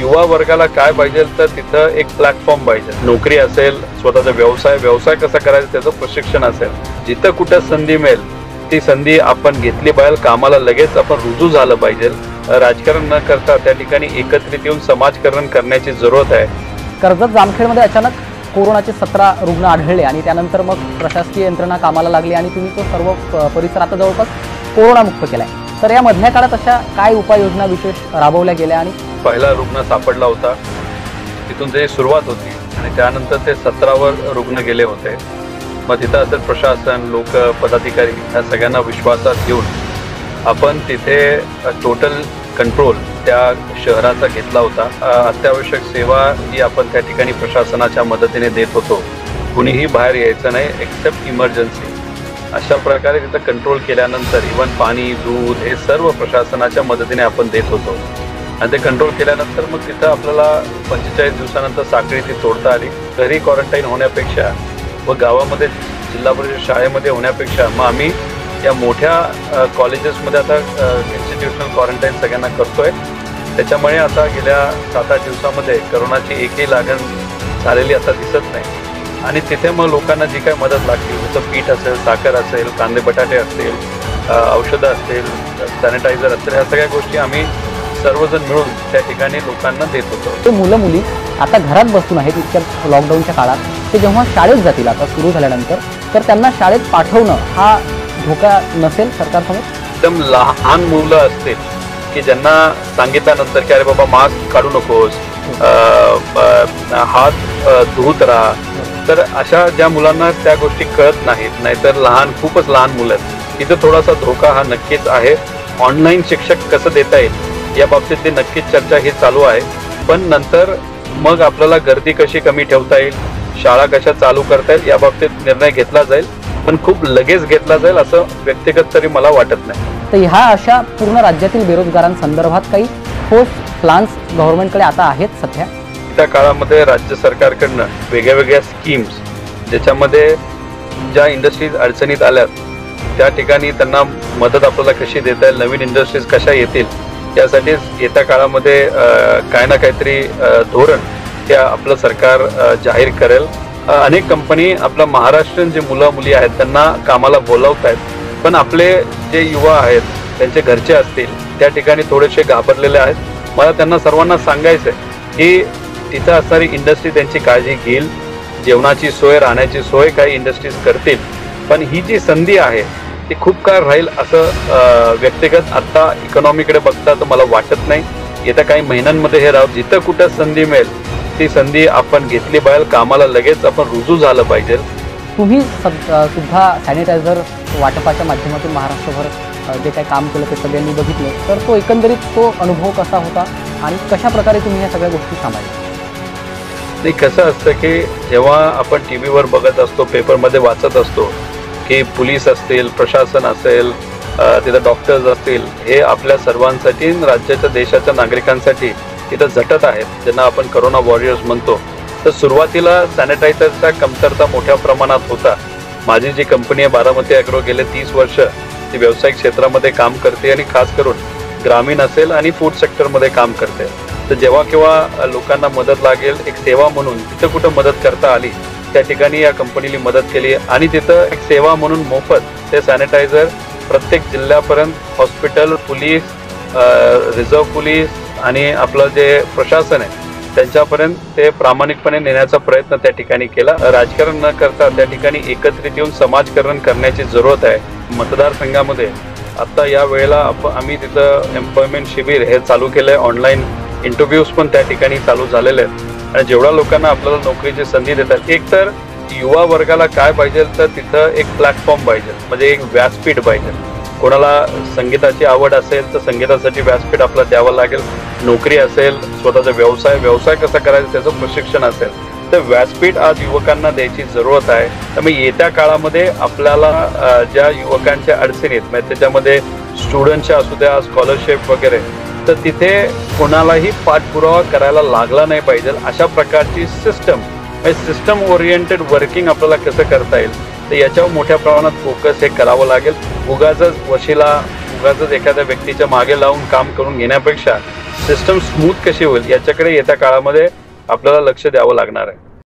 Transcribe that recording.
युवा वर्गाला काय पाहिजे तर तिथं एक प्लॅटफॉर्म पाहिजे. नोकरी असेल स्वतःचा व्यवसाय व्यवसाय कसा करायचा त्याचं प्रशिक्षण असेल. जिथं कुठं संधी मिळेल ती संधी आपण घेतली पाहिजे कामाला लगेच आपण रुजू झालं पाहिजे. राजकारण न करता त्या ठिकाणी एकत्रित येऊन समाजकारण करण्याची जरूरत आहे. कर्जत जामखेडमध्ये अचानक कोरोनाचे सतरा रुग्ण आढळले आणि त्यानंतर मग प्रशासकीय यंत्रणा कामाला लागली आणि तुम्ही तो सर्व परिसर आता जवळपास कोरोनामुक्त केला आहे तर या मधल्या काळात अशा काय उपाययोजना विशेष राबवल्या गेल्या आणि पहिला रुग्ण सापडला होता. तिथून ते सुरुवात होती आणि त्यानंतर ते सतरावर रुग्ण गेले होते. मग तिथं असेल प्रशासन लोक पदाधिकारी ह्या सगळ्यांना विश्वासात घेऊन आपण तिथे टोटल कंट्रोल त्या शहराचा घेतला होता. अत्यावश्यक सेवा ही आपण त्या ठिकाणी प्रशासनाच्या मदतीने देत होतो. कुणीही बाहेर यायचं नाही एक्सेप्ट इमर्जन्सी अशा प्रकारे तिथं कंट्रोल केल्यानंतर इवन पाणी दूध हे सर्व प्रशासनाच्या मदतीने आपण देत होतो. आणि ते कंट्रोल केल्यानंतर मग तिथं आपल्याला पंचेचाळीस दिवसानंतर साखळी ती तोडता आली. घरी क्वारंटाईन होण्यापेक्षा व गावामध्ये जिल्हा परिषद शाळेमध्ये होण्यापेक्षा मग आम्ही या मोठ्या कॉलेजेसमध्ये आता इन्स्टिट्यूशनल क्वारंटाईन सगळ्यांना करतोय. त्याच्यामुळे आता गेल्या सात आठ दिवसामध्ये करोनाची एकही लागण झालेली आता दिसत नाही. आणि तिथे मग लोकांना जी काही मदत लागते जसं पीठ असेल साखर असेल कांदे बटाटे असतील औषधं असतील सॅनिटायझर असतील ह्या सगळ्या गोष्टी आम्ही सर्वजण मिळून त्या ठिकाणी लोकांना देत होतो. ते मुलं मुली आता घरात बसून आहेत इतक्या लॉकडाऊनच्या काळात. ते जेव्हा शाळेत जातील आता सुरू झाल्यानंतर तर त्यांना शाळेत पाठवणं हा धोका नसेल सरकारसमोर? एकदम लहान मुलं असतील की ज्यांना सांगितल्यानंतर की अरे बाबा मास्क काढू नकोस हात धुत राहा. तर अशा ज्या मुलांना त्या गोष्टी कळत नाहीत नाहीतर लहान खूपच लहान मुलं आहेत. तिथं थोडासा धोका हा नक्कीच आहे. ऑनलाईन शिक्षक कसं देता येईल या बाबतीत ते नक्कीच चर्चा ही चालू आहे. पण नंतर मग आपल्याला गर्दी कशी कमी ठेवता येईल शाळा कशा चालू करता येईल या बाबतीत निर्णय घेतला जाईल. पण खूप लगेच घेतला जाईल असं व्यक्तिगत तरी मला वाटत नाही. तर ह्या अशा पूर्ण राज्यातील बेरोजगारांसंदर्भात काही ठोस प्लान्स गव्हर्नमेंटकडे आता आहेत सध्या. त्या काळामध्ये राज्य सरकारकडनं वेगळ्या वेगळ्या स्कीम्स ज्याच्यामध्ये ज्या इंडस्ट्रीज अडचणीत आल्यात त्या ठिकाणी त्यांना मदत आपल्याला कशी देता येईल नवीन इंडस्ट्रीज कशा येतील यासाठी येत्या काळामध्ये काय ना काहीतरी धोरण हे आपलं सरकार जाहीर करेल. अनेक कंपनी आपल्या महाराष्ट्रीयन जे मुलं मुली आहेत त्यांना कामाला बोलावत आहेत पण आपले जे युवा आहेत त्यांचे घरचे असतील त्या ठिकाणी थोडेसे घाबरलेले आहेत. मला त्यांना सर्वांना सांगायचं आहे की तिथं असणारी इंडस्ट्री त्यांची काळजी घेईल जेवणाची सोय राहण्याची सोय काही इंडस्ट्रीज करतील. पण ही जी संधी आहे ती खूप काळ राहील असं व्यक्तिगत आत्ता इकॉनॉमीकडे बघता तर मला वाटत नाही. येत्या काही महिन्यांमध्ये हे राहू जिथं कुठं संधी मिळेल ती संधी आपण घेतली पाहिजे कामाला लगेच आपण रुजू झालं पाहिजे. तुम्ही सद- सुद्धा सॅनिटायझर वाटपाच्या माध्यमातून महाराष्ट्रभर जे काही काम केलं ते सगळ्यांनी बघितलं तर तो एकंदरीत तो अनुभव कसा होता आणि कशा प्रकारे तुम्ही ह्या सगळ्या गोष्टी सांभाळल्या? नाही कसं असतं की जेव्हा आपण टी व्हीवर बघत असतो पेपरमध्ये वाचत असतो की पोलीस असतील प्रशासन असेल तिथं डॉक्टर्स असतील हे आपल्या सर्वांसाठी राज्याच्या देशाच्या नागरिकांसाठी तिथं झटत आहेत. ज्यांना आपण करोना वॉरियर्स म्हणतो. तर सुरुवातीला सॅनिटायझरचा कमतरता मोठ्या प्रमाणात होता. माझी जी कंपनी आहे बारामती ॲग्रो गेले तीस वर्ष ती व्यावसायिक क्षेत्रामध्ये काम करते आणि खास करून ग्रामीण असेल आणि फूड सेक्टरमध्ये काम करते. तर जेव्हा केव्हा लोकांना मदत लागेल एक सेवा म्हणून तिथं कुठं मदत करता आली त्या ठिकाणी या कंपनीने मदत केली आणि तिथं एक सेवा म्हणून मोफत ते सॅनिटायझर प्रत्येक जिल्ह्यापर्यंत हॉस्पिटल पोलीस रिझर्व्ह पोलीस आणि आपलं जे प्रशासन आहे त्यांच्यापर्यंत ते प्रामाणिकपणे नेण्याचा प्रयत्न त्या ठिकाणी केला. राजकारण न करता त्या ठिकाणी एकत्रित येऊन समाजकारण करण्याची जरूरत आहे मतदारसंघामध्ये. आता या वेळेला आप- आम्ही तिथं एम्प्लॉयमेंट शिबिर हे चालू केलं आहे ऑनलाईन इंटरव्ह्यूज पण त्या ठिकाणी चालू झालेले आहेत. आणि जेवढ्या लोकांना आपल्याला नोकरीची संधी देतात एक तर युवा वर्गाला काय पाहिजे तर तिथं एक प्लॅटफॉर्म पाहिजे. म्हणजे एक व्यासपीठ पाहिजे. कोणाला संगीताची आवड असेल तर संगीतासाठी व्यासपीठ आपल्याला द्यावं लागेल. नोकरी असेल स्वतःचा व्यवसाय व्यवसाय कसा करायचा त्याचं प्रशिक्षण असेल. तर व्यासपीठ आज युवकांना द्यायची जरूरत आहे. त्यामुळे येत्या काळामध्ये आपल्याला ज्या युवकांच्या अडचणी आहेत म्हणजे त्याच्यामध्ये स्टुडंटच्या असू द्या स्कॉलरशिप वगैरे तर तिथे कोणालाही पाठपुरावा करायला लागला नाही पाहिजे. अशा प्रकारची सिस्टम म्हणजे सिस्टम ओरिएंटेड वर्किंग आपल्याला कसं करता येईल? तर याच्यावर मोठ्या प्रमाणात फोकस हे करावं लागेल. उगाच वशीला उगाच एखाद्या व्यक्तीच्या मागे लावून काम करून घेण्यापेक्षा सिस्टम स्मूथ कशी होईल याच्याकडे येत्या काळामध्ये आपल्याला लक्ष द्यावं लागणार आहे.